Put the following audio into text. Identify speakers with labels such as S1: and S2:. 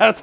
S1: that.